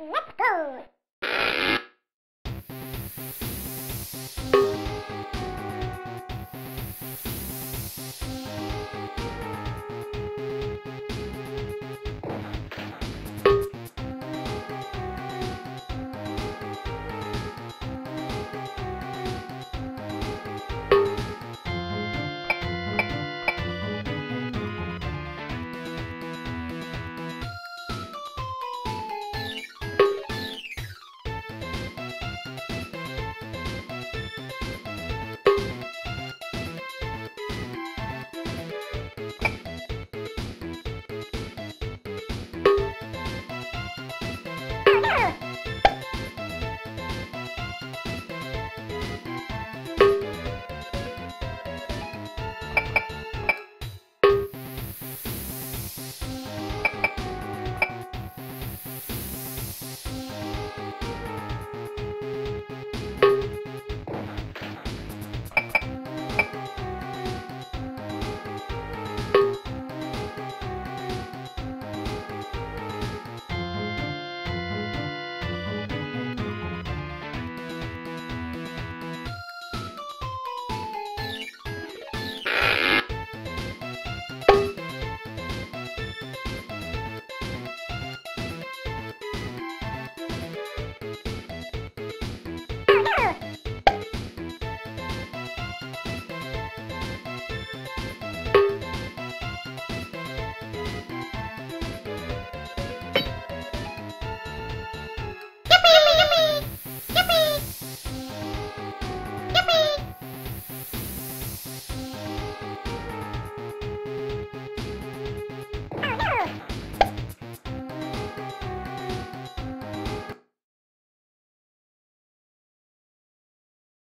Let's go!